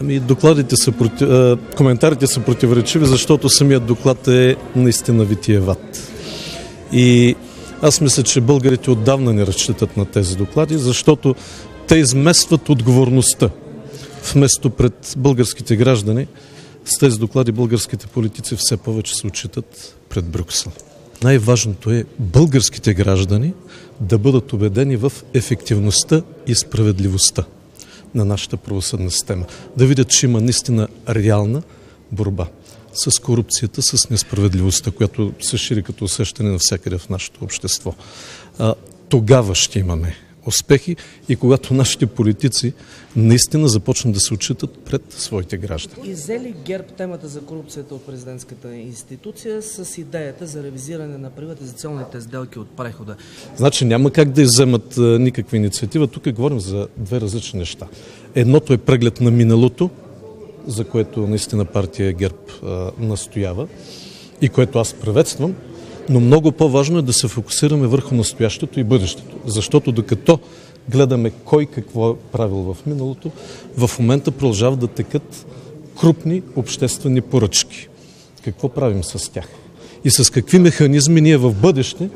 Ами, докладите са проти... коментарите са противоречиви, защото самият доклад е наистина витиеват. И аз мисля, че българите отдавна не разчитат на тези доклади, защото те изместват отговорността. Вместо пред българските граждани, с тези доклади българските политици все повече се отчитат пред Брюксел. Най-важното е българските граждани да бъдат убедени в ефективността и справедливостта на нашата правосъдна система. Да видят, че има наистина реална борба с корупцията, с несправедливостта, която се шири като усещане навсякъде в нашето общество. Тогава ще имаме успехи и когато нашите политици наистина започнат да се отчитат пред своите граждани. Изели ГЕРБ темата за корупцията от президентската институция с идеята за ревизиране на приватизационните сделки от прехода? Значи няма как да изземат никаква инициатива. Тук говорим за две различни неща. Едното е преглед на миналото, за което наистина партия ГЕРБ а, настоява и което аз приветствам, но много по-важно е да се фокусираме върху настоящето и бъдещето. Защото докато гледаме кой какво е правил в миналото, в момента продължават да текат крупни обществени поръчки. Какво правим с тях? И с какви механизми ние в бъдеще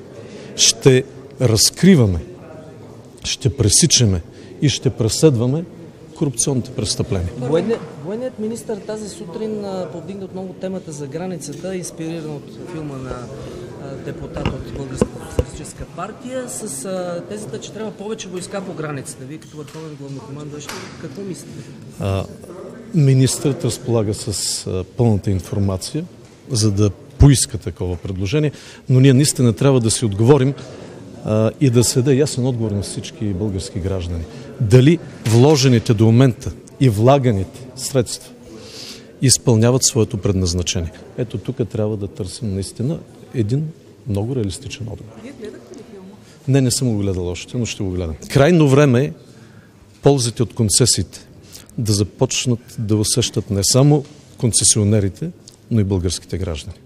ще разкриваме, ще пресичаме и ще преследваме корупционните престъпления. Военният, военният министр тази сутрин повдигна отново темата за границата, инспириран от филма на депутат от Българската социалистическа партия, с а, тезата, че трябва повече войска по границата. Вие като върховен главнокомандващ, какво мислите? А, министърът разполага с а, пълната информация, за да поиска такова предложение, но ние наистина трябва да си отговорим а, и да се даде ясен отговор на всички български граждани. Дали вложените до момента и влаганите средства изпълняват своето предназначение. Ето тук трябва да търсим наистина един много реалистичен отговор. Вие гледахте ли филма? Не, не съм го гледал още, но ще го гледам. Крайно време е ползите от концесиите да започнат да усещат не само концесионерите, но и българските граждани.